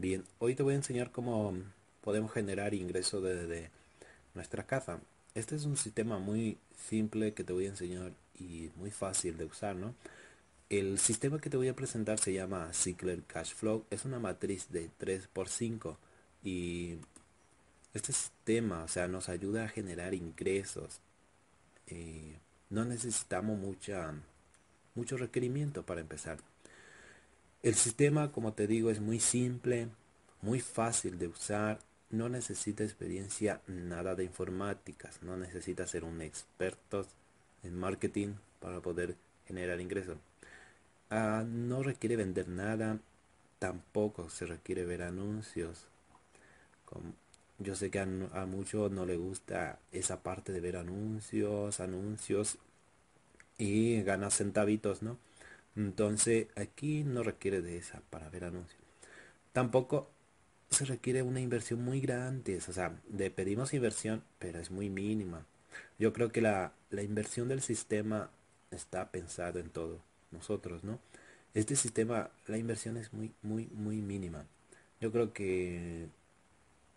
Bien, hoy te voy a enseñar cómo podemos generar ingresos desde nuestra casa. Este es un sistema muy simple que te voy a enseñar y muy fácil de usar, ¿no? El sistema que te voy a presentar se llama Cycler Cash Flow. Es una matriz de 3x5 y este sistema, o sea, nos ayuda a generar ingresos. Eh, no necesitamos mucha, mucho requerimiento para empezar. El sistema, como te digo, es muy simple, muy fácil de usar, no necesita experiencia nada de informáticas, no necesita ser un experto en marketing para poder generar ingresos. Ah, no requiere vender nada, tampoco se requiere ver anuncios. yo sé que a, muchos no le gusta esa parte de ver anuncios, anuncios y ganar centavitos, ¿no? Entonces aquí no requiere de esa para ver anuncios. Tampoco se requiere una inversión muy grande. O sea, le pedimos inversión, pero es muy mínima. Yo creo que la, la inversión del sistema está pensado en todo. Nosotros, ¿no? Este sistema, la inversión es muy, muy, muy mínima. Yo creo que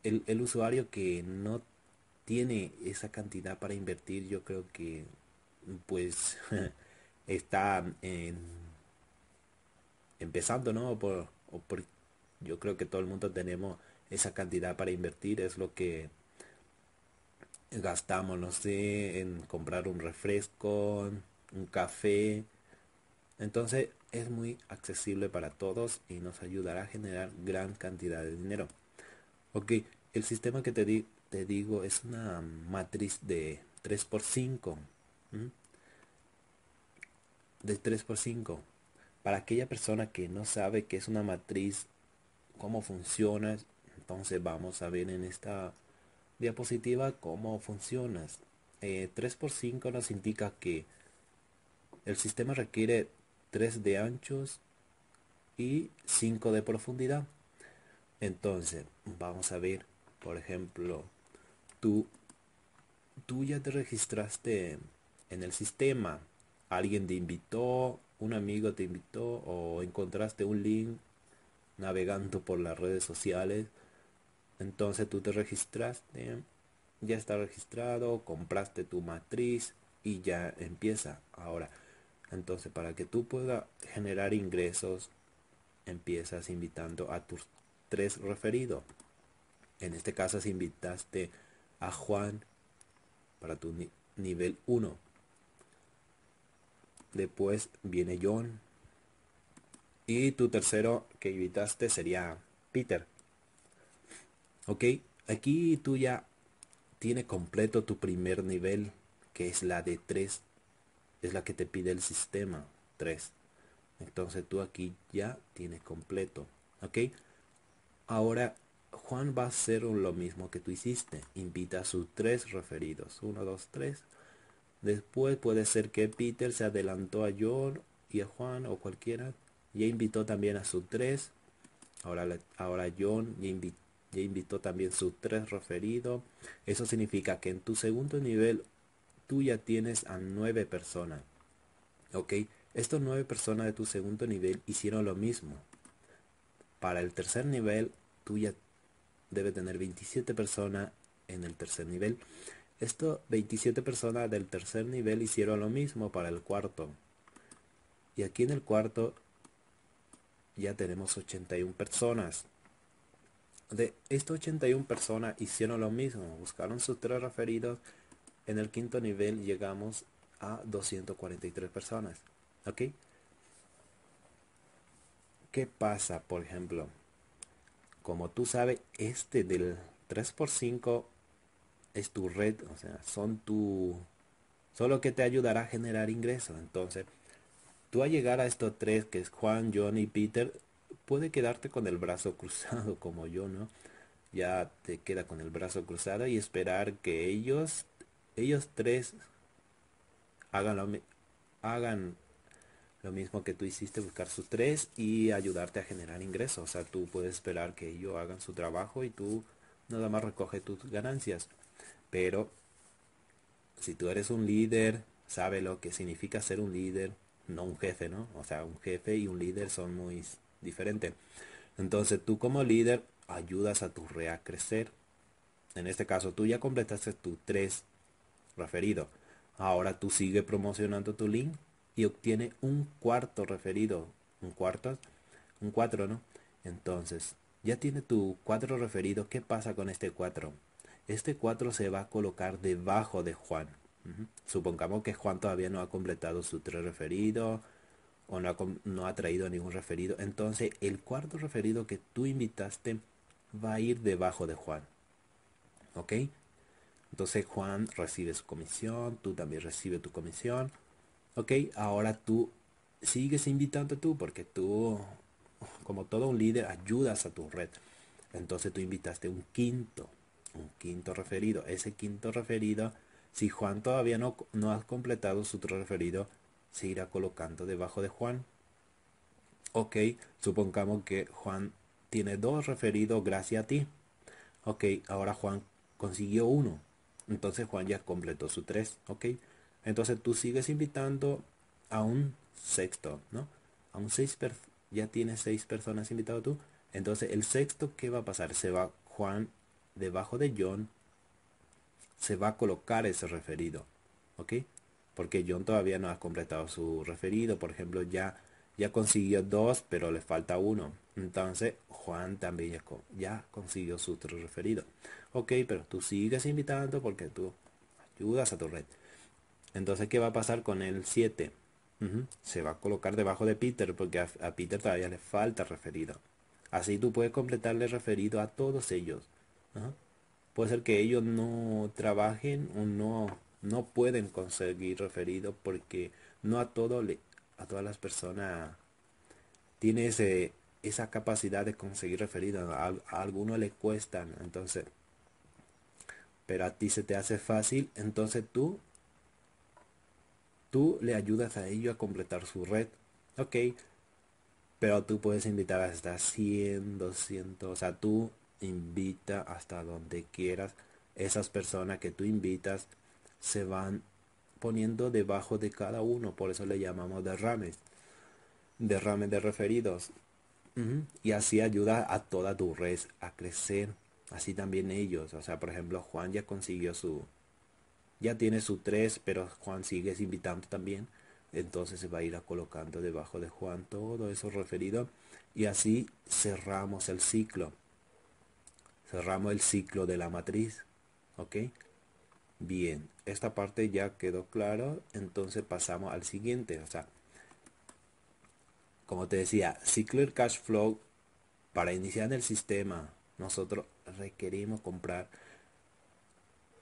el, el usuario que no tiene esa cantidad para invertir, yo creo que pues está en empezando, ¿no? Por, yo creo que todo el mundo tenemos esa cantidad para invertir, es lo que gastamos, no sé, en comprar un refresco, un café. Entonces es muy accesible para todos y nos ayudará a generar gran cantidad de dinero. Ok, el sistema que te, te digo es una matriz de 3x5. De 3x5 para aquella persona que no sabe qué es una matriz, cómo funciona, entonces vamos a ver en esta diapositiva cómo funciona. 3 eh, por 5 nos indica que el sistema requiere 3 de anchos y 5 de profundidad. Entonces, vamos a ver, por ejemplo, tú, tú ya te registraste en el sistema, alguien te invitó un amigo te invitó o encontraste un link navegando por las redes sociales. Entonces tú te registraste, ya está registrado, compraste tu matriz y ya empieza. Ahora, entonces para que tú puedas generar ingresos, empiezas invitando a tus tres referidos. En este caso, si invitaste a Juan para tu nivel 1 Después viene John. Y tu tercero que invitaste sería Peter. Ok, aquí tú ya tiene completo tu primer nivel, que es la de 3. Es la que te pide el sistema 3. Entonces tú aquí ya tienes completo. Ok, ahora Juan va a hacer lo mismo que tú hiciste. Invita a sus tres referidos. 1, 2, 3. Después puede ser que Peter se adelantó a John y a Juan o cualquiera. Ya invitó también a sus tres. Ahora, ahora John ya, invitó también sus tres referidos. Eso significa que en tu segundo nivel tú ya tienes a nueve personas. ¿Ok? Estos nueve personas de tu segundo nivel hicieron lo mismo. Para el tercer nivel tú ya debes tener 27 personas en el tercer nivel. Esto 27 personas del tercer nivel hicieron lo mismo para el cuarto. Y aquí en el cuarto ya tenemos 81 personas. De estas 81 personas hicieron lo mismo, buscaron sus tres referidos. En el quinto nivel llegamos a 243 personas. ¿Ok? ¿Qué pasa, por ejemplo? Como tú sabes, este del 3x5 es tu red, o sea, son tu... Solo que te ayudará a generar ingresos. Entonces, tú a llegar a estos tres, que es Juan, John y Peter, puede quedarte con el brazo cruzado como yo, ¿no? Ya te queda con el brazo cruzado y esperar que ellos, ellos tres, hagan lo, hagan lo mismo que tú hiciste, buscar sus tres y ayudarte a generar ingresos. O sea, tú puedes esperar que ellos hagan su trabajo y tú nada más recoge tus ganancias. Pero si tú eres un líder, sabe lo que significa ser un líder, no un jefe, ¿no? O sea, un jefe y un líder son muy diferentes. Entonces tú como líder ayudas a tu red a crecer. En este caso tú ya completaste tus tres referidos. Ahora tú sigues promocionando tu link y obtiene un cuarto referido. Un cuarto, un cuatro, ¿no? Entonces, ya tiene tu cuatro referido. ¿Qué pasa con este cuatro? Este cuatro se va a colocar debajo de Juan. Supongamos que Juan todavía no ha completado su tres referido o no ha, no ha traído ningún referido. Entonces el cuarto referido que tú invitaste va a ir debajo de Juan. ¿Ok? Entonces Juan recibe su comisión, tú también recibes tu comisión. Ok, ahora tú sigues invitando tú porque tú, como todo un líder, ayudas a tu red. Entonces tú invitaste un quinto, un quinto referido. Ese quinto referido, si Juan todavía no, no ha completado su otro referido, se irá colocando debajo de Juan. Ok, supongamos que Juan tiene dos referidos gracias a ti. Ok, ahora Juan consiguió uno. Entonces Juan ya completó su tres. Ok, entonces tú sigues invitando a un sexto, ¿no? A un seis ya tienes seis personas invitado tú. Entonces el sexto, ¿qué va a pasar? Se va Juan debajo de John. Se va a colocar ese referido. ¿Ok? porque John todavía no ha completado su referido, por ejemplo, ya, ya consiguió dos, pero le falta uno. Entonces, Juan también ya, consiguió su referido. Ok, pero tú sigues invitando porque tú ayudas a tu red. Entonces, ¿qué va a pasar con el 7? Se va a colocar debajo de Peter porque a, Peter todavía le falta referido. Así tú puedes completarle referido a todos ellos. Puede ser que ellos no trabajen o no no pueden conseguir referido porque no a todo le, a todas las personas tiene ese, esa capacidad de conseguir referido. A, algunos le cuestan, entonces, pero a ti se te hace fácil, entonces tú, tú le ayudas a ellos a completar su red. Ok, pero tú puedes invitar hasta 100, 200, o sea, tú invita hasta donde quieras. Esas personas que tú invitas se van poniendo debajo de cada uno, por eso le llamamos derrames, derrames de referidos. Y así ayuda a toda tu red a crecer, así también ellos. O sea, por ejemplo, Juan ya consiguió su, ya tiene su tres, pero Juan sigue invitando también. Entonces se va a ir a colocando debajo de Juan todo eso referido. Y así cerramos el ciclo. Cerramos el ciclo de la matriz. ¿Ok? Bien, esta parte ya quedó claro, entonces pasamos al siguiente, o sea, como te decía, ciclo cash flow para iniciar el sistema, nosotros requerimos comprar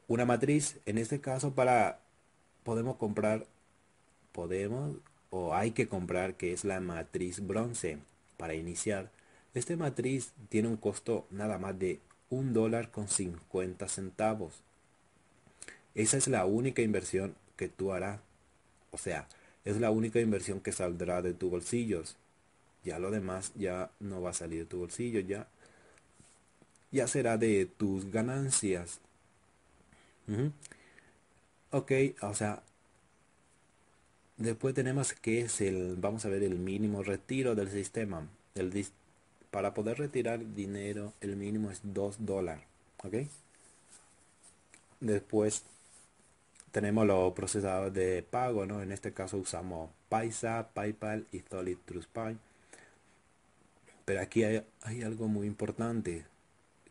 una matriz, en este caso para podemos comprar podemos o hay que comprar que es la matriz bronce para iniciar. Este matriz tiene un costo nada más de un dólar con 50 centavos. Esa es la única inversión que tú harás. O sea, es la única inversión que saldrá de tus bolsillos. Ya lo demás ya no va a salir de tu bolsillo, ya, ya será de tus ganancias. Ok, o sea, después tenemos que es el, vamos a ver el mínimo retiro del sistema. El, para poder retirar dinero, el mínimo es 2 dólares. Ok. Después tenemos los procesadores de pago, ¿no? En este caso usamos Paisa, PayPal y Solid Trust Pay. Pero aquí hay, algo muy importante,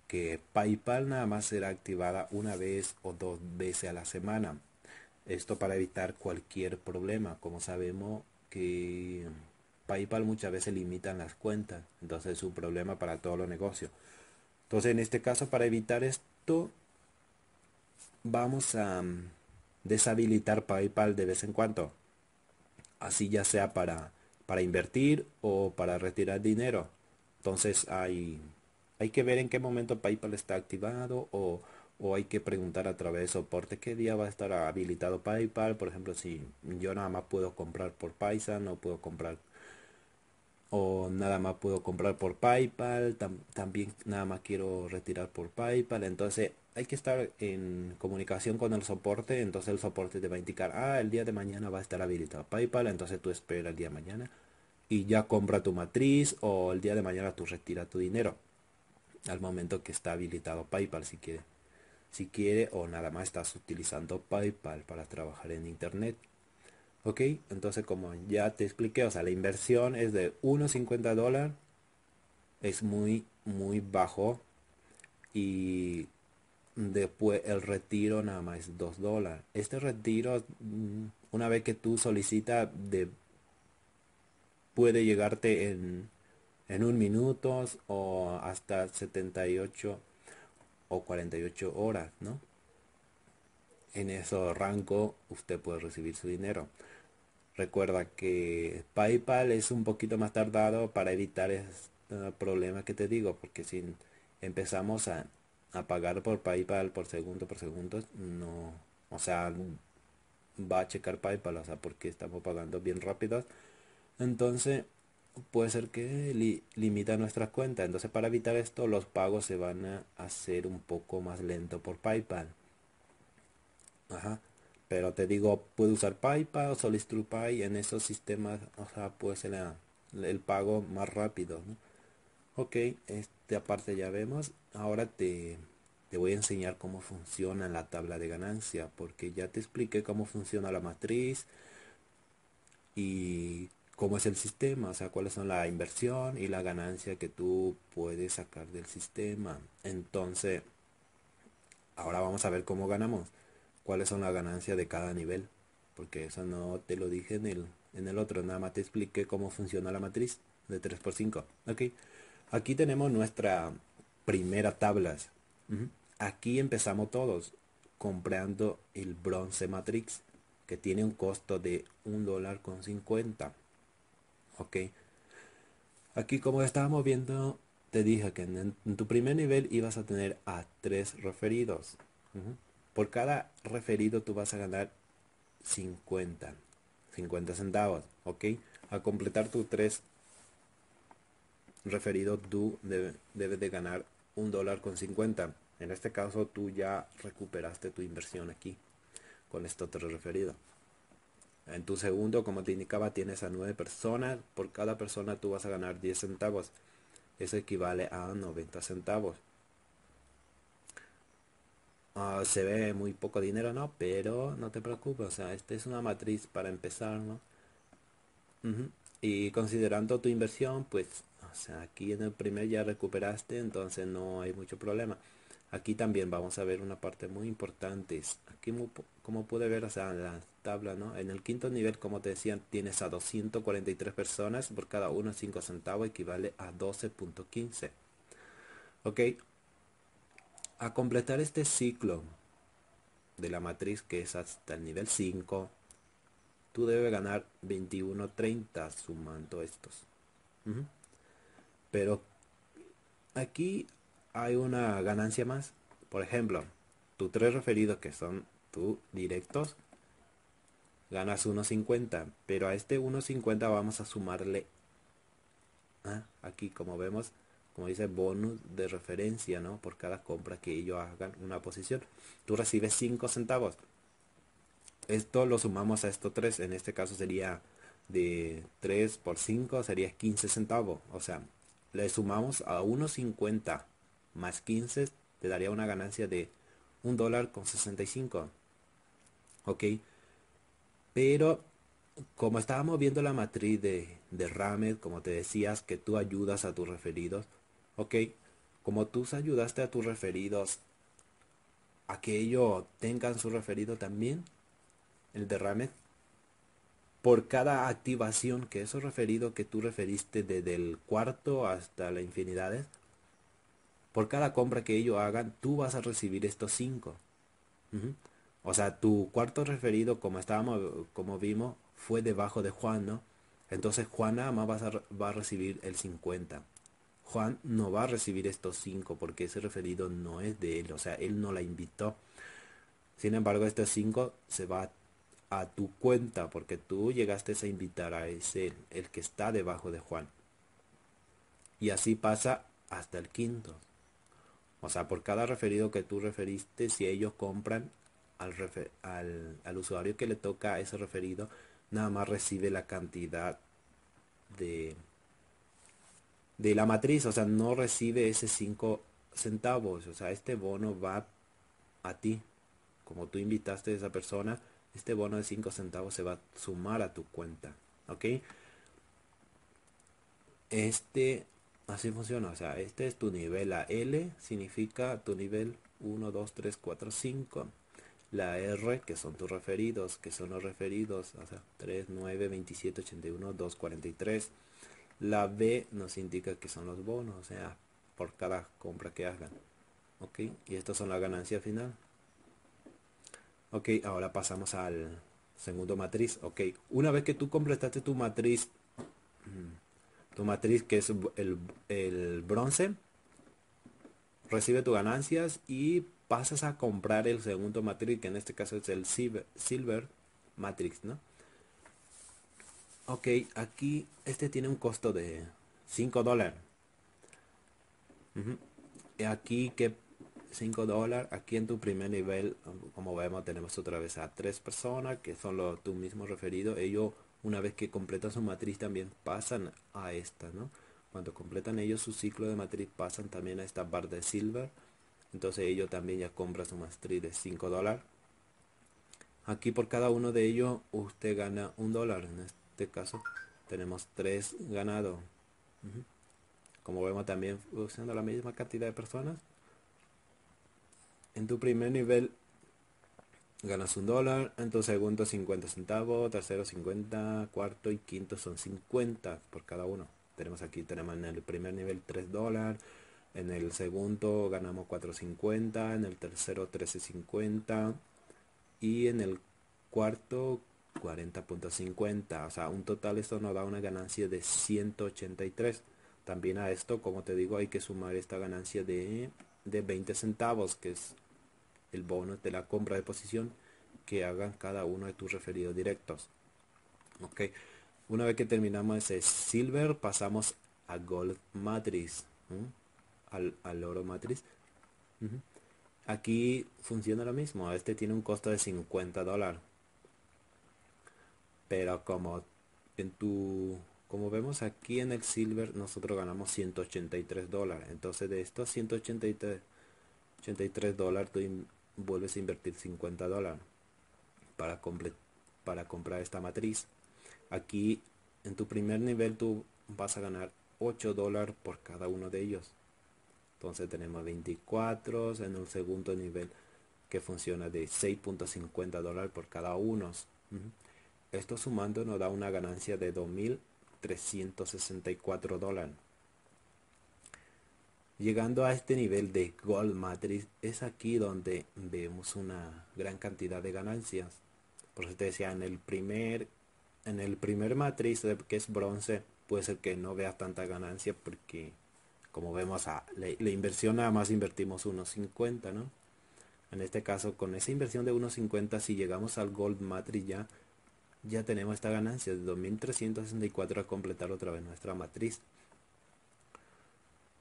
que PayPal nada más será activada una vez o dos veces a la semana. Esto para evitar cualquier problema. Como sabemos que PayPal muchas veces limitan las cuentas, entonces es un problema para todos los negocios. Entonces en este caso para evitar esto vamos a deshabilitar PayPal de vez en cuando. Así ya sea para, para invertir o para retirar dinero. Entonces hay, hay que ver en qué momento PayPal está activado o, o hay que preguntar a través de soporte qué día va a estar habilitado PayPal. Por ejemplo, si yo nada más puedo comprar por Paisa, no puedo comprar o nada más puedo comprar por PayPal, también nada más quiero retirar por PayPal. Entonces hay que estar en comunicación con el soporte, entonces el soporte te va a indicar, ah, el día de mañana va a estar habilitado PayPal, entonces tú esperas el día de mañana y ya compra tu matriz o el día de mañana tú retira tu dinero al momento que está habilitado PayPal si quiere. Si quiere o nada más estás utilizando PayPal para trabajar en internet. Ok, entonces como ya te expliqué, o sea, la inversión es de 1.50 dólares. Es muy, muy bajo. Y después el retiro nada más es 2 dólares. Este retiro, mm, una vez que tú solicitas, de, puede llegarte en en un minuto o hasta 78 o 48 horas, ¿no? En ese rango usted puede recibir su dinero. Recuerda que PayPal es un poquito más tardado para evitar este problema que te digo, porque si empezamos a, a pagar por PayPal por segundo por segundo, no, o sea, va a checar PayPal, o sea, porque estamos pagando bien rápido. Entonces, puede ser que limita nuestra cuenta. Entonces para evitar esto los pagos se van a hacer un poco más lento por PayPal. Ajá. Pero te digo, puede usar PayPal o SolidStruPay en esos sistemas, o sea, puede ser el pago más rápido. Ok, este aparte ya vemos. Ahora te, te voy a enseñar cómo funciona la tabla de ganancia, porque ya te expliqué cómo funciona la matriz y cómo es el sistema, o sea, cuáles son la inversión y la ganancia que tú puedes sacar del sistema. Entonces, ahora vamos a ver cómo ganamos, cuáles son las ganancias de cada nivel, porque eso no te lo dije en el, en el otro, nada más te expliqué cómo funciona la matriz de 3x5. Ok, aquí tenemos nuestra primera tablas. Aquí empezamos todos comprando el bronce matrix que tiene un costo de un dólar con 50 ok. Aquí como estábamos viendo te dije que en, tu primer nivel ibas a tener a tres referidos por cada referido tú vas a ganar 50 50 centavos ok a completar tu tres referidos tú debes de ganar un dólar con 50 en este caso tú ya recuperaste tu inversión aquí con estos tres referidos en tu segundo, como te indicaba, tienes a nueve personas. Por cada persona tú vas a ganar 10 centavos. Eso equivale a 90 centavos. Ah, se ve muy poco dinero, ¿no? Pero no te preocupes, o sea, esta es una matriz para empezar, ¿no? Y considerando tu inversión, pues, o sea, aquí en el primer ya recuperaste, entonces no hay mucho problema. Aquí también vamos a ver una parte muy importante. Aquí como puede ver, o sea, en la tabla, ¿no? En el quinto nivel, como te decía, tienes a 243 personas, por cada uno 5 centavos equivale a 12.15. Ok. A completar este ciclo de la matriz, que es hasta el nivel 5, tú debes ganar 21.30 sumando estos. Pero aquí hay una ganancia más. Por ejemplo, tus tres referidos que son tus directos, ganas 1.50. Pero a este 1.50 vamos a sumarle, ¿ah? aquí como vemos, como dice bonus de referencia, ¿no? Por cada compra que ellos hagan una posición. Tú recibes 5 centavos. Esto lo sumamos a estos tres. En este caso sería de 3 por 5, sería 15 centavos. O sea, le sumamos a 1.50 más 15 te daría una ganancia de un dólar con 65 ok pero como estábamos viendo la matriz de, de como te decías que tú ayudas a tus referidos ok como tú ayudaste a tus referidos a que ellos tengan su referido también el de Ramed por cada activación que eso referido que tú referiste desde el cuarto hasta la infinidades por cada compra que ellos hagan, tú vas a recibir estos cinco. O sea, tu cuarto referido, como estábamos, como vimos, fue debajo de Juan, ¿no? Entonces Juan nada más va a, va a recibir el 50. Juan no va a recibir estos cinco porque ese referido no es de él, o sea, él no la invitó. Sin embargo, estos cinco se va a, tu cuenta porque tú llegaste a invitar a ese, el que está debajo de Juan. Y así pasa hasta el quinto. O sea, por cada referido que tú referiste, si ellos compran al, al, usuario que le toca ese referido, nada más recibe la cantidad de, de la matriz, o sea, no recibe ese 5 centavos, o sea, este bono va a ti, como tú invitaste a esa persona, este bono de 5 centavos se va a sumar a tu cuenta, ¿ok? Este, así funciona, o sea, este es tu nivel, la L significa tu nivel 1, 2, 3, 4, 5. La R, que son tus referidos, que son los referidos, o sea, 3, 9, 27, 81, 2, 43. La B nos indica que son los bonos, o sea, por cada compra que hagan. Ok, y estas son la ganancia final. Ok, ahora pasamos al segundo matriz. Ok, una vez que tú completaste tu matriz, mm, tu matriz que es el, el bronce, recibe tus ganancias y pasas a comprar el segundo matrix, que en este caso es el silver, matrix, ¿no? Ok, aquí este tiene un costo de 5 dólares. Aquí que 5 dólares, aquí en tu primer nivel, como vemos, tenemos otra vez a tres personas que son los tú mismo referido. Ellos, una vez que completan su matriz, también pasan a esta, ¿no? Cuando completan ellos su ciclo de matriz pasan también a esta bar de silver. Entonces ellos también ya compran su matriz de 5 dólares. Aquí por cada uno de ellos usted gana un dólar. Caso tenemos tres ganados. Como vemos también usando la misma cantidad de personas. En tu primer nivel ganas un dólar, en tu segundo 50 centavos, tercero 50, cuarto y quinto son 50 por cada uno tenemos aquí tenemos en el primer nivel 3 dólares en el segundo ganamos 4.50 en el tercero 13.50 y en el cuarto 40.50 o sea un total esto nos da una ganancia de 183 también a esto como te digo hay que sumar esta ganancia de, de 20 centavos que es el bono de la compra de posición que hagan cada uno de tus referidos directos ok una vez que terminamos ese silver, pasamos a gold matrix, al, oro matriz. Aquí funciona lo mismo. Este tiene un costo de 50 dólares. Pero como en tu como vemos aquí en el silver nosotros ganamos 183 dólares entonces de estos 183 83 dólares tú vuelves a invertir 50 dólares para, para comprar esta matriz Aquí en tu primer nivel tú vas a ganar 8 dólares por cada uno de ellos. Entonces tenemos 24 en un segundo nivel que funciona de 6.50 dólares por cada uno. Esto sumando nos da una ganancia de 2.364 dólares. Llegando a este nivel de Gold Matrix es aquí donde vemos una gran cantidad de ganancias. Por eso te decía, en el primer en el primer matriz que es bronce puede ser que no veas tanta ganancia porque como vemos a la, inversión nada más invertimos unos 50 no en este caso con esa inversión de unos 50 si llegamos al gold matrix ya ya tenemos esta ganancia de 2364 a completar otra vez nuestra matriz.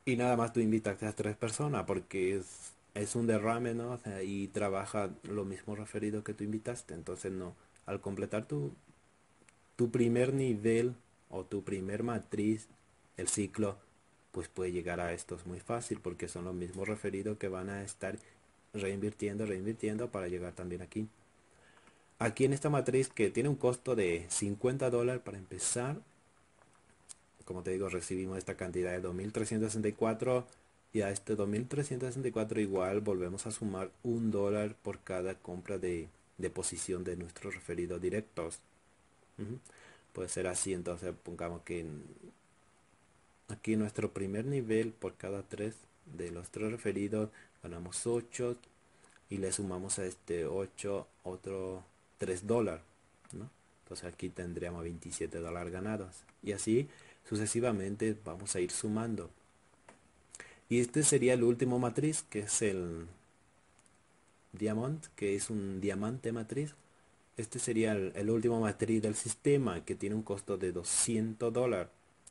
Y nada más tú invitaste a tres personas porque es, es un derrame no y trabaja lo mismo referido que tú invitaste. Entonces no al completar tu, tu primer nivel o tu primer matriz, el ciclo, pues puede llegar a estos muy fácil porque son los mismos referidos que van a estar reinvirtiendo, reinvirtiendo para llegar también aquí. Aquí en esta matriz que tiene un costo de 50 dólares para empezar, como te digo, recibimos esta cantidad de 2.364 y a este 2.364 igual volvemos a sumar un dólar por cada compra de, de posición de nuestros referidos directos. Puede ser así, entonces pongamos que aquí nuestro primer nivel por cada tres de los tres referidos ganamos 8 y le sumamos a este 8 otro 3 dólares. Entonces aquí tendríamos 27 dólares ganados. Y así sucesivamente vamos a ir sumando. Y este sería el último matriz, que es el diamond, que es un diamante matriz este sería el, último matriz del sistema que tiene un costo de 200 dólares.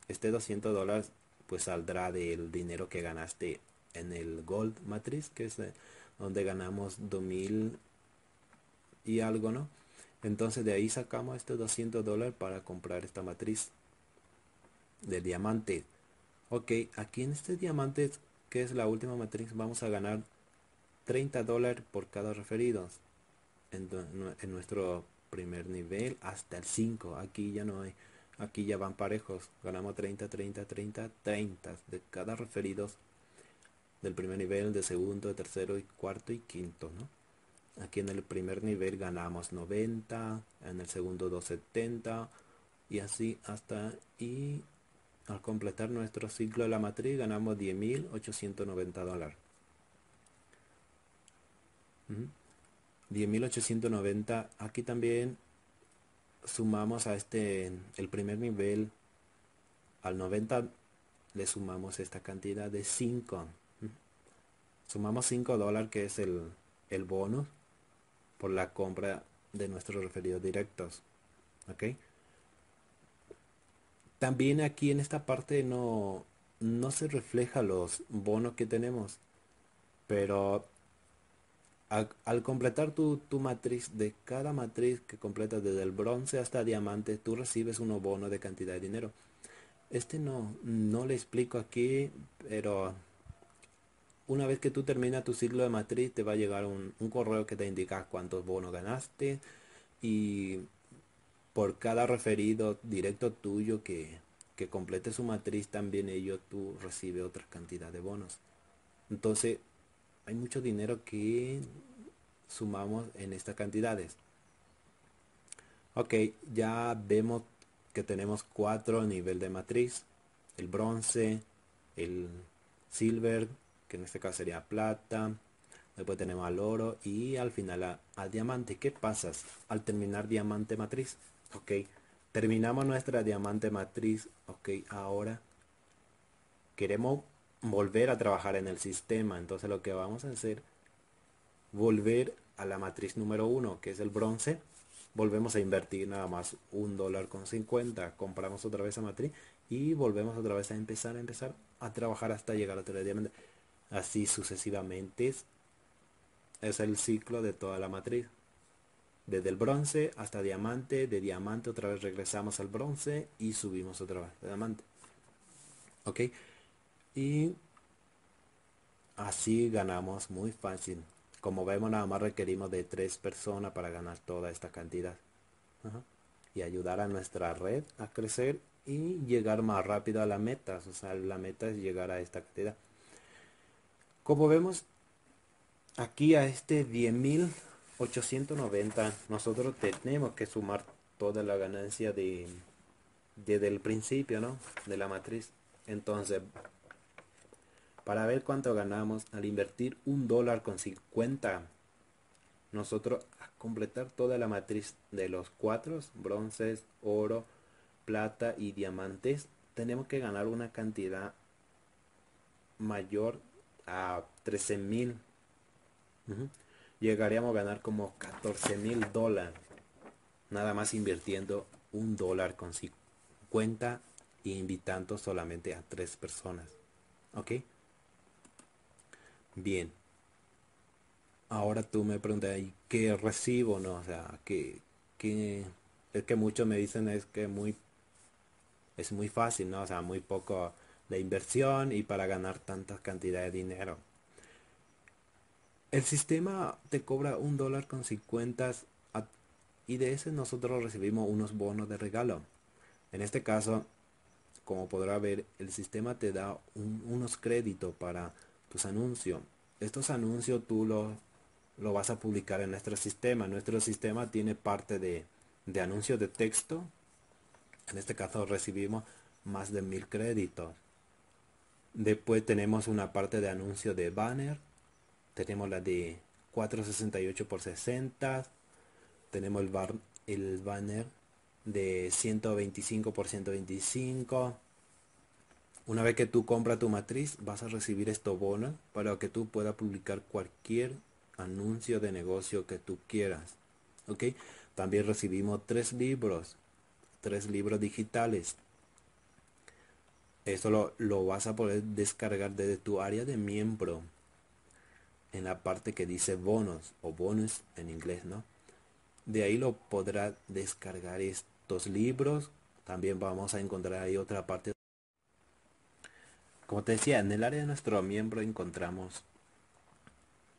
Este 200 dólares pues saldrá del dinero que ganaste en el Gold matriz, que es eh, donde ganamos 2000 y algo, ¿no? Entonces de ahí sacamos estos 200 dólares para comprar esta matriz. de diamante. Ok, aquí en este diamante, que es la última matriz, vamos a ganar 30 dólares por cada referido. En, nuestro primer nivel hasta el 5. Aquí ya no hay. Aquí ya van parejos. Ganamos 30, 30, 30, 30 de cada referidos del primer nivel, de segundo, de tercero y cuarto y quinto, ¿no? Aquí en el primer nivel ganamos 90, en el segundo 270 y así hasta y al completar nuestro ciclo de la matriz ganamos 10.890 dólares. 10.890. Aquí también sumamos a este, el primer nivel, al 90 le sumamos esta cantidad de 5. Sumamos 5 dólares que es el, el bonus por la compra de nuestros referidos directos. ¿Ok? También aquí en esta parte no, no se refleja los bonos que tenemos. Pero al, completar tu, tu, matriz, de cada matriz que completas desde el bronce hasta diamante, tú recibes un bono de cantidad de dinero. Este no, no le explico aquí, pero una vez que tú terminas tu ciclo de matriz, te va a llegar un, correo que te indica cuántos bonos ganaste y por cada referido directo tuyo que, que complete su matriz, también ello tú recibes otra cantidad de bonos. Entonces, hay mucho dinero que sumamos en estas cantidades. Ok, ya vemos que tenemos cuatro nivel de matriz. El bronce, el silver, que en este caso sería plata. Después tenemos al oro y al final al diamante. ¿Qué pasa al terminar diamante matriz? Ok, terminamos nuestra diamante matriz. Ok, ahora queremos volver a trabajar en el sistema. Entonces lo que vamos a hacer, volver a la matriz número uno, que es el bronce. Volvemos a invertir nada más un dólar con 50. Compramos otra vez a matriz y volvemos otra vez a empezar a empezar a trabajar hasta llegar a tener diamante. Así sucesivamente es el ciclo de toda la matriz. Desde el bronce hasta diamante, de diamante otra vez regresamos al bronce y subimos otra vez de diamante. ¿Ok? Y así ganamos muy fácil. Como vemos nada más requerimos de tres personas para ganar toda esta cantidad. Y ayudar a nuestra red a crecer y llegar más rápido a la meta. O sea, la meta es llegar a esta cantidad. Como vemos aquí a este 10.890, nosotros tenemos que sumar toda la ganancia de desde el principio, ¿no? De la matriz. Entonces, para ver cuánto ganamos al invertir un dólar con 50, nosotros a completar toda la matriz de los cuatro, bronces, oro, plata y diamantes, tenemos que ganar una cantidad mayor a 13 mil. Llegaríamos a ganar como 14 mil dólares. Nada más invirtiendo un dólar con 50 y invitando solamente a tres personas. ¿Ok? Bien. Ahora tú me preguntas, ¿y qué recibo? No, o sea, que, que es que muchos me dicen es que muy es muy fácil, ¿no? O sea, muy poco de inversión y para ganar tanta cantidad de dinero. El sistema te cobra un dólar con 50 y de ese nosotros recibimos unos bonos de regalo. En este caso, como podrá ver, el sistema te da unos créditos para tus anuncios. Estos anuncios tú los lo vas a publicar en nuestro sistema. Nuestro sistema tiene parte de, de anuncios de texto. En este caso recibimos más de mil créditos. Después tenemos una parte de anuncio de banner. Tenemos la de 468 por 60. Tenemos el, bar, el banner de 125 por 125. Una vez que tú compras tu matriz, vas a recibir estos bonos para que tú puedas publicar cualquier anuncio de negocio que tú quieras. ¿Ok? También recibimos tres libros, tres libros digitales esto lo, lo vas a poder descargar desde tu área de miembro. En la parte que dice bonos o bonus en inglés, ¿no? De ahí lo podrás descargar estos libros. También vamos a encontrar ahí otra parte como te decía, en el área de nuestro miembro encontramos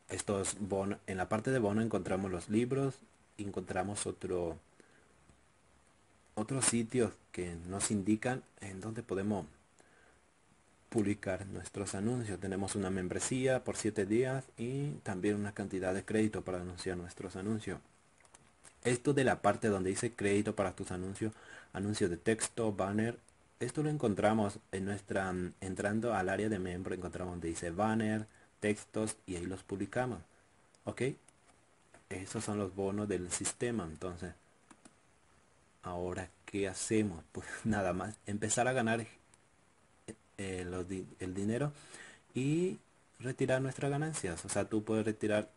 estos bonos, en la parte de bono encontramos los libros, encontramos otro otros sitios que nos indican en dónde podemos publicar nuestros anuncios. Tenemos una membresía por 7 días y también una cantidad de crédito para anunciar nuestros anuncios. Esto de la parte donde dice crédito para tus anuncios, anuncios de texto, banner, esto lo encontramos en nuestra, entrando al área de miembro, encontramos donde dice banner, textos y ahí los publicamos. ¿Ok? Esos son los bonos del sistema. Entonces, ahora, ¿qué hacemos? Pues nada más, empezar a ganar eh, el dinero y retirar nuestras ganancias. O sea, tú puedes retirar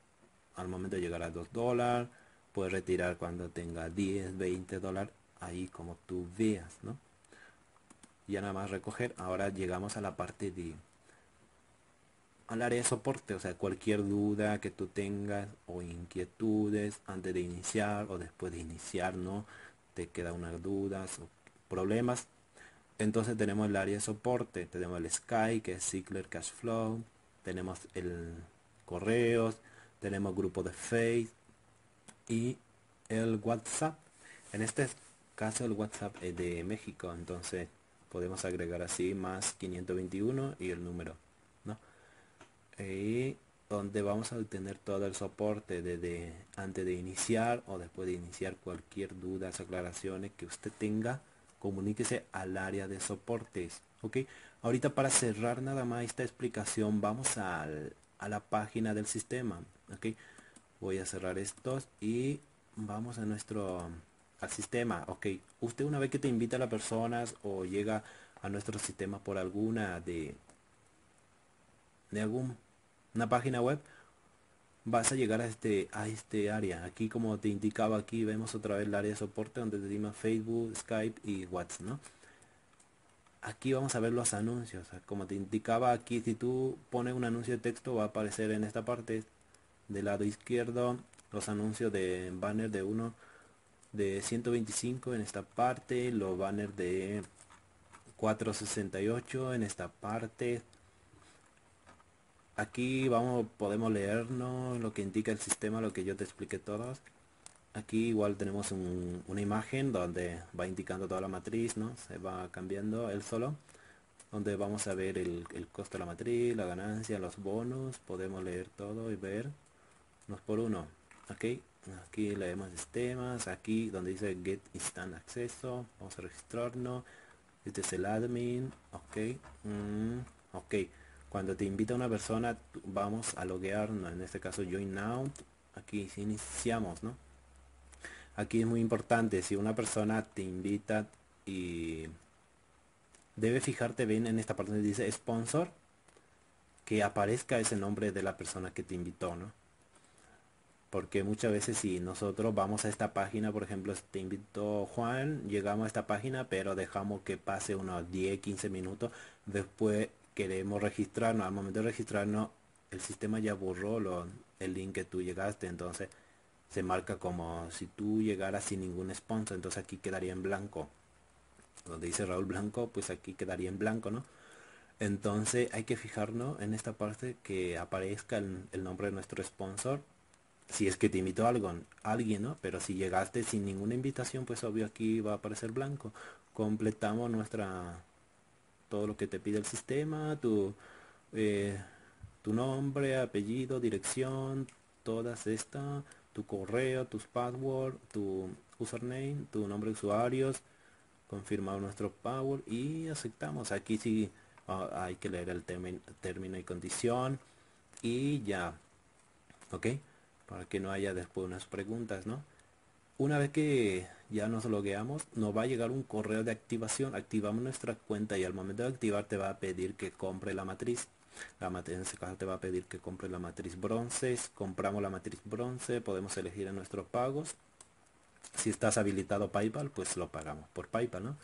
al momento de llegar a 2 dólares, puedes retirar cuando tenga 10, 20 dólares, ahí como tú veas, ¿no? Ya nada más recoger. Ahora llegamos a la parte de al área de soporte, o sea, cualquier duda que tú tengas o inquietudes antes de iniciar o después de iniciar, ¿no? Te queda unas dudas o problemas, entonces tenemos el área de soporte, tenemos el Sky, que es Ziggler Cashflow, tenemos el correos, tenemos grupo de Face y el WhatsApp. En este caso el WhatsApp es de México, entonces podemos agregar así más 521 y el número, ¿no? Y donde vamos a obtener todo el soporte desde antes de iniciar o después de iniciar cualquier dudas, aclaraciones que usted tenga comuníquese al área de soportes. ¿Ok? Ahorita para cerrar nada más esta explicación vamos a la página del sistema. ¿Ok? Voy a cerrar estos y vamos a nuestro al sistema. ¿Ok? Usted una vez que te invita a las personas o llega a nuestro sistema por alguna de de algún una página web vas a llegar a este a este área. Aquí como te indicaba aquí vemos otra vez el área de soporte donde decimos Facebook Skype y WhatsApp no aquí vamos a ver los anuncios. Como te indicaba aquí si tú pones un anuncio de texto va a aparecer en esta parte del lado izquierdo los anuncios de banner de uno de 125 en esta parte los banners de 468 en esta parte aquí vamos podemos leernos lo que indica el sistema lo que yo te expliqué todos aquí igual tenemos una imagen donde va indicando toda la matriz no se va cambiando él solo donde vamos a ver el, costo de la matriz la ganancia los bonos podemos leer todo y ver. Unos por uno ok. Aquí leemos sistemas aquí donde dice get instant acceso vamos a registrarnos. Este es el admin ok. Mm, ok cuando te invita una persona vamos a loguear en este caso join now. Aquí iniciamos no aquí es muy importante si una persona te invita y debe fijarte bien en esta parte donde dice sponsor que aparezca ese nombre de la persona que te invitó no porque muchas veces si nosotros vamos a esta página por ejemplo te invitó Juan llegamos a esta página pero dejamos que pase unos 10 15 minutos después queremos registrarnos, al momento de registrarnos, el sistema ya borró lo, el link que tú llegaste, entonces se marca como si tú llegaras sin ningún sponsor, entonces aquí quedaría en blanco. Donde dice Raúl Blanco, pues aquí quedaría en blanco, ¿no? Entonces hay que fijarnos en esta parte que aparezca el, nombre de nuestro sponsor. Si es que te invitó algo, alguien, ¿no? Pero si llegaste sin ninguna invitación, pues obvio aquí va a aparecer blanco. Completamos nuestra todo lo que te pide el sistema, tu, eh, tu nombre, apellido, dirección, todas estas, tu correo, tus password, tu username, tu nombre de usuarios, confirmar nuestro password y aceptamos. Aquí sí ah, hay que leer el término y condición y ya, ok, para que no haya después unas preguntas, ¿no? Una vez que ya nos logueamos, nos va a llegar un correo de activación. Activamos nuestra cuenta y al momento de activar te va a pedir que compre la matriz. La matriz en este caso te va a pedir que compre la matriz bronce. Compramos la matriz bronce, podemos elegir en nuestros pagos. Si estás habilitado PayPal, pues lo pagamos por PayPal, ¿no?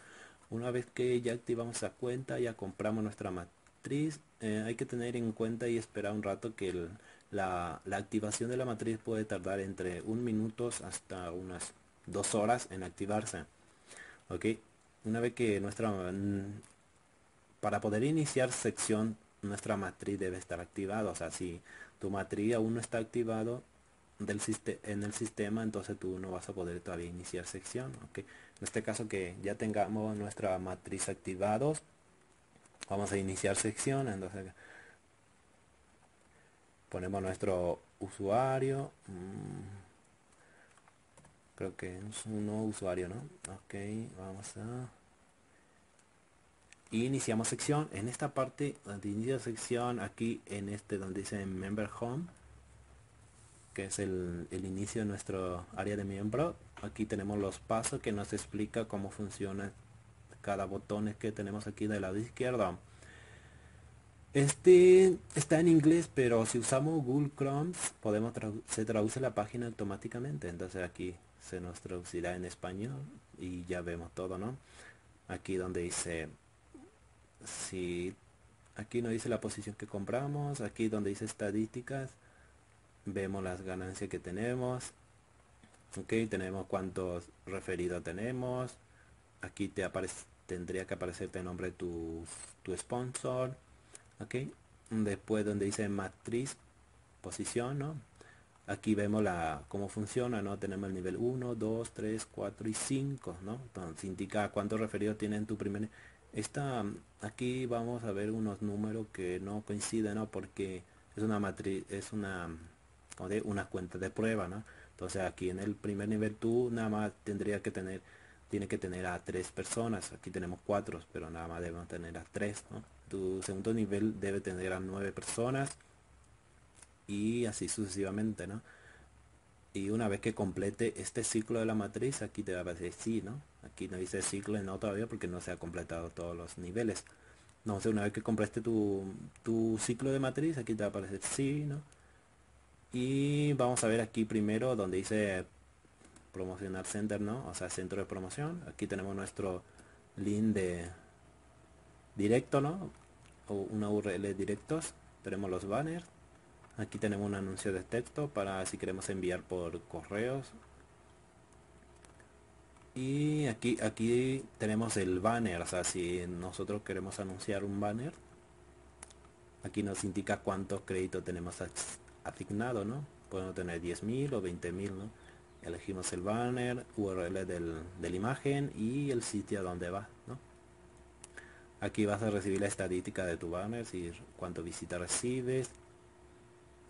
Una vez que ya activamos la cuenta, ya compramos nuestra matriz, eh, hay que tener en cuenta y esperar un rato que el, la, activación de la matriz puede tardar entre un minuto hasta unas dos horas en activarse. Ok, una vez que nuestra para poder iniciar sección nuestra matriz debe estar activada o sea si tu matriz aún no está activado del en el sistema entonces tú no vas a poder todavía iniciar sección ok en este caso que ya tengamos nuestra matriz activados vamos a iniciar sección entonces ponemos nuestro usuario. Mm, creo que es un nuevo usuario no ok vamos a iniciamos sección. En esta parte donde inicia sección aquí en este donde dice member home que es el, inicio de nuestro área de miembro aquí tenemos los pasos que nos explica cómo funciona cada botón que tenemos aquí del lado izquierdo este está en inglés pero si usamos Google Chrome podemos se traduce la página automáticamente. Entonces aquí se nos traducirá en español y ya vemos todo no aquí donde dice si aquí no dice la posición que compramos aquí donde dice estadísticas vemos las ganancias que tenemos. Ok tenemos cuántos referidos tenemos. Aquí te aparece tendría que aparecerte el nombre de tu sponsor ok después donde dice matriz posición ¿no? aquí vemos la cómo funciona no tenemos el nivel 1 2 3 4 y 5 no entonces indica cuántos referidos tienen tu primer esta aquí vamos a ver unos números que no coinciden ¿no? porque es una matriz es una de una cuenta de prueba ¿no? entonces aquí en el primer nivel tú nada más tendría que tener tiene que tener a tres personas aquí tenemos cuatro pero nada más debemos tener a tres ¿no? Tu segundo nivel debe tener a nueve personas y así sucesivamente ¿no? y una vez que complete este ciclo de la matriz aquí te va a aparecer sí no aquí no dice ciclo no todavía porque no se ha completado todos los niveles. Sé una vez que complete tu, tu ciclo de matriz aquí te va a aparecer sí no y vamos a ver aquí primero donde dice promocionar center no o sea centro de promoción. Aquí tenemos nuestro link de directo no o una url directos. Tenemos los banners. Aquí tenemos un anuncio de texto para si queremos enviar por correos. Y aquí aquí tenemos el banner. O sea si nosotros queremos anunciar un banner aquí nos indica cuántos créditos tenemos asignado no podemos tener 10.000 o 20.000 no elegimos el banner url del, de la imagen y el sitio a donde va ¿no? Aquí vas a recibir la estadística de tu banner si cuánto visita recibes.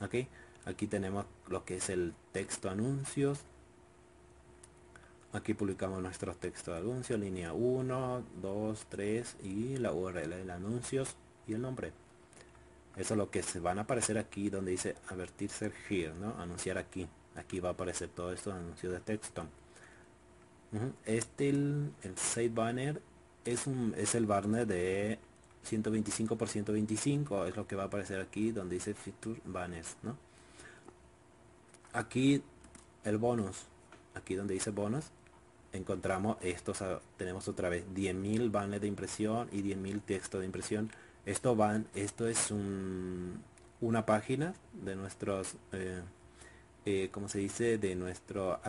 Aquí aquí tenemos lo que es el texto anuncios. Aquí publicamos nuestro texto de anuncio línea 1 2 3 y la url de anuncios y el nombre. Eso es lo que se van a aparecer aquí donde dice advertirse here no anunciar aquí. Aquí va a aparecer todo esto anuncios de texto. Este el, el save banner es un es el banner de 125 por 125 es lo que va a aparecer aquí donde dice feature banners ¿no? aquí el bonus aquí donde dice bonus encontramos estos tenemos otra vez 10.000 banners de impresión y 10.000 textos de impresión. Esto van esto es un, una página de nuestros eh, eh, como se dice de nuestro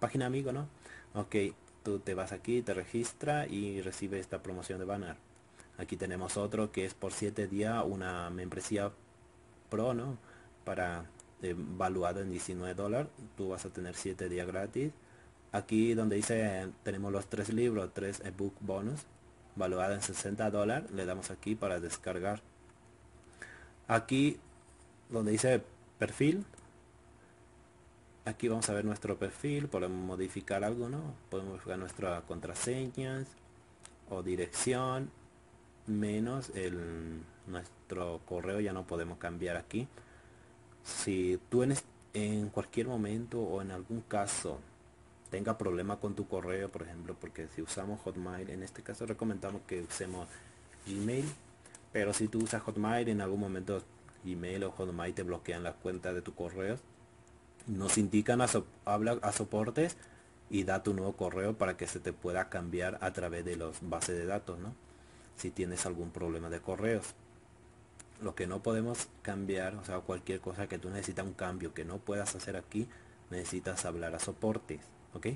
página amigo no ok tú te vas aquí te registra y recibe esta promoción de banner. Aquí tenemos otro que es por 7 días una membresía pro no para eh, en 19 dólares. Tú vas a tener 7 días gratis. Aquí donde dice tenemos los tres libros tres ebook bonus valuado en 60 dólares le damos aquí para descargar. Aquí donde dice perfil aquí vamos a ver nuestro perfil podemos modificar algo no podemos modificar nuestras contraseñas o dirección menos el nuestro correo ya no podemos cambiar aquí. Si tú en, en cualquier momento o en algún caso tenga problema con tu correo por ejemplo porque si usamos hotmail en este caso recomendamos que usemos gmail pero si tú usas hotmail en algún momento gmail o hotmail te bloquean las cuentas de tu correo nos indican a, habla a soportes y da tu nuevo correo para que se te pueda cambiar a través de los bases de datos no si tienes algún problema de correos. Lo que no podemos cambiar, o sea, cualquier cosa que tú necesitas un cambio que no puedas hacer aquí, necesitas hablar a soportes, ¿ok?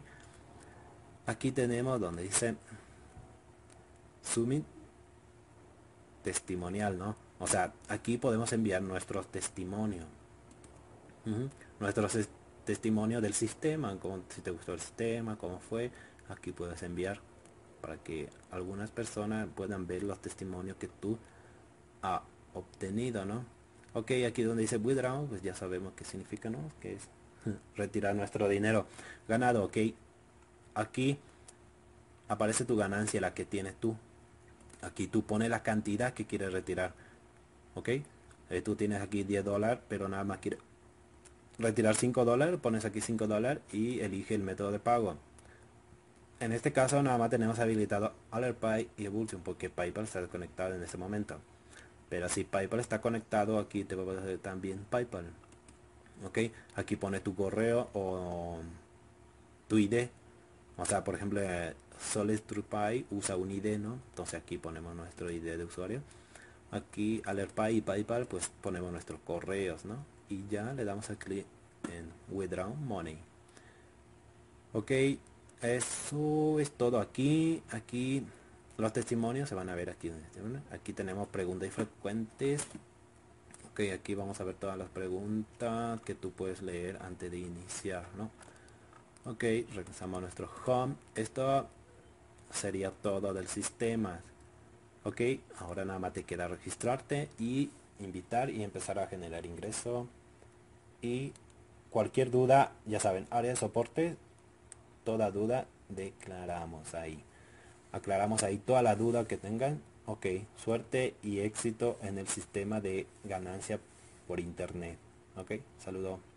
Aquí tenemos donde dice Submit. testimonial, ¿no? O sea, aquí podemos enviar nuestros testimonios. Nuestros testimonios del sistema, como, si te gustó el sistema, cómo fue, aquí puedes enviar para que algunas personas puedan ver los testimonios que tú has obtenido, ¿no? Ok, aquí donde dice withdraw, pues ya sabemos qué significa, ¿no? Que es retirar nuestro dinero ganado, ok. Aquí aparece tu ganancia, la que tienes tú. Aquí tú pones la cantidad que quieres retirar, ok. Eh, tú tienes aquí 10 dólares, pero nada más quieres retirar 5 dólares, pones aquí 5 dólares y elige el método de pago. En este caso nada más tenemos habilitado AlertPay y Evolution porque PayPal está desconectado en este momento. Pero si PayPal está conectado, aquí te va a hacer también PayPal. Ok, aquí pone tu correo o tu ID. O sea, por ejemplo, Solid Pay usa un ID, ¿no? Entonces aquí ponemos nuestro ID de usuario. Aquí AlertPay y PayPal, pues ponemos nuestros correos, ¿no? Y ya le damos a clic en Withdraw Money. Ok, eso es todo aquí. Aquí los testimonios se van a ver aquí. Aquí tenemos preguntas frecuentes. Ok, aquí vamos a ver todas las preguntas que tú puedes leer antes de iniciar, ¿no? Ok, regresamos a nuestro home. Esto sería todo del sistema. Ok, ahora nada más te queda registrarte y invitar y empezar a generar ingreso. Y cualquier duda, ya saben, área de soporte toda duda declaramos ahí. Aclaramos ahí toda la duda que tengan. Ok, suerte y éxito en el sistema de ganancia por internet. Ok, saludo.